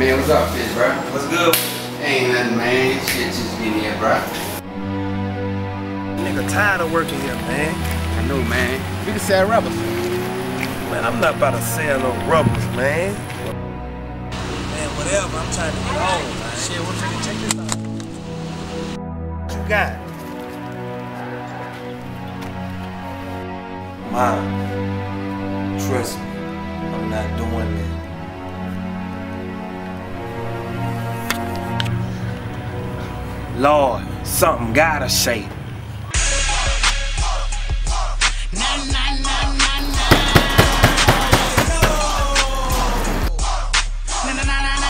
Man, what's up, bitch, bro? What's good? Ain't nothing, man. Shit just getting here, bro. Nigga tired of working here, man. I know, man. We can sell rubbers. Man, I'm not about to sell no rubbers, man. Man, whatever. I'm trying to get home, man. Shit, what you check this out? What you got? Mom, trust me, I'm not doing that. Lord, something gotta shake.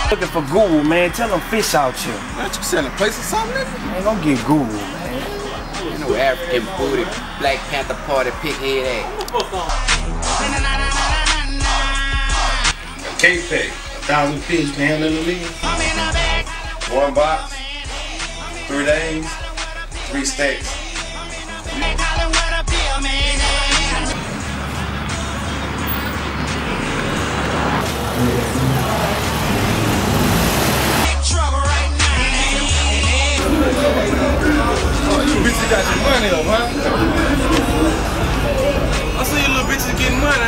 Looking for Google, man. Tell them fish out here. What you selling place or something. Man, don't get Google, man. You know, African booty, Black Panther Party, pighead ass. K-Pay, a thousand fish can handle the lead. One box, three days, three stacks. Bitches got your money up, huh? I see you little bitches getting money,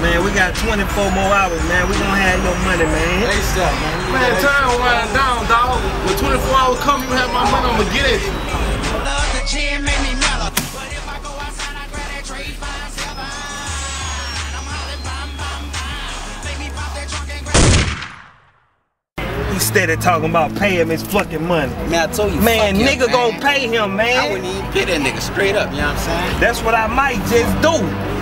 Man, we got 24 more hours, man. We gonna have your money, man. Man, Man, time winding down, dog. When 24 hours come, you have my money, I'ma get it. He steady talking about pay him his fucking money. Man, I told you, Man, fuck him, nigga man. gonna pay him, man. I man. wouldn't even pay that nigga straight up, you know what I'm saying? That's what I might just do.